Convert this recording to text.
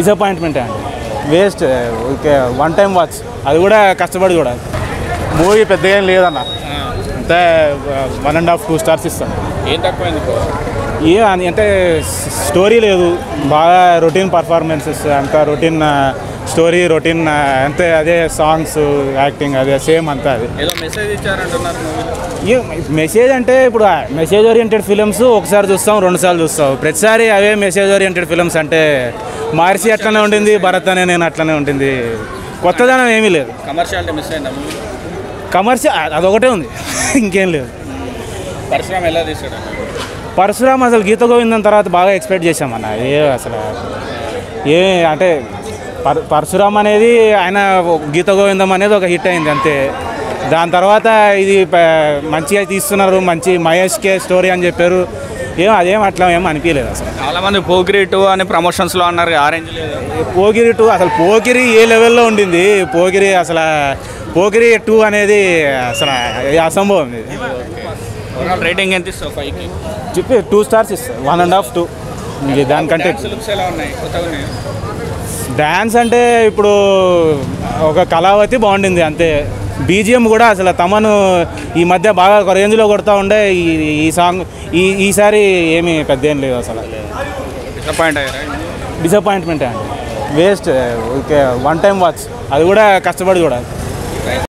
Disappointment అండి. Waste okay one time watch అది కూడా కష్టపడి చూడాలి మూవీ పెద్దగా ఏం లేదన్న. అంతే one and half two stars ఇస్తాను. ఏం తక్కువైంది ఏ అని అంటే స్టోరీ లేదు. బాగా రొటీన్ పర్ఫార్మెన్సెస్ అంతా రొటీన్ స్టోరీ రొటీన్ అంతే అదే సాంగ్స్ యాక్టింగ్ అదే సేమ్ అంతా అది. ఏదో మెసేజ్ ఇచ్చారంటున్నారు మూవీలో ఏ మెసేజ్ అంటే ఇప్పుడు మెసేజ్ ఓరియంటెడ్ ఫిలిమ్స్ ఒకసారి చూస్తాం రెండు సార్లు చూస్తాం. ప్రతిసారి అవే మెసేజ్ ఓరియంటెడ్ ఫిలిమ్స్ అంటే మార్చి అట్లనే ఉండింది భరత్ అనే నేను అట్లనే ఉంటుంది కొత్తదనం ఏమీ లేదు. కమర్షియాలిటీ మిస్ అయిందా కమర్షియల్ అదొకటే ఉంది. ఇంకేం లేదు. పరశురామ్ ఎలా తీసాడు పరశురామ్ అసలు గీత గోవిందం తర్వాత బాగా ఎక్స్పెక్ట్ చేశామన్న. ఏ అసలు ఏ అంటే పర పరశురామ్ అనేది ఆయన గీత గోవిందం అనేది ఒక హిట్ అయింది అంతే. దాని తర్వాత ఇది మంచిగా తీస్తున్నారు మంచి మహేష్కే స్టోరీ అని చెప్పారు. ఏం అదేం అట్లా ఏం అనిపించలేదు అసలు. చాలా మంది పోకిరి టూ అని ప్రమోషన్స్లో అన్నారు ఆరెంజ్ లేదు పోకిరి టూ అసలు పోకిరి ఏ లెవెల్లో ఉండింది? పోకిరి అసలు పోకిరి టూ అనేది అసలు అసంభవం ఇది. రేటింగ్ ఎంత ఇస్తావు ఫైవ్కి? చెప్పి టూ స్టార్స్ ఇస్తారు వన్ అండ్ హాఫ్ టూ దానికంటే డ్యాన్స్ అంటే ఇప్పుడు ఒక కళావతి బాగుండింది అంతే. బీజిఎం కూడా అసలు తమను ఈ మధ్య బాగా ఒక రేంజ్లో కొడతా ఉండే ఈ ఈ సాంగ్ ఈ ఈసారి ఏమీ పెద్ద ఏం లేదు అసలు. డిసప్పాయింట్ డిసప్పాయింట్మెంట్ అండి. Waste okay one time watch అది కూడా కష్టపడి చూడాలి.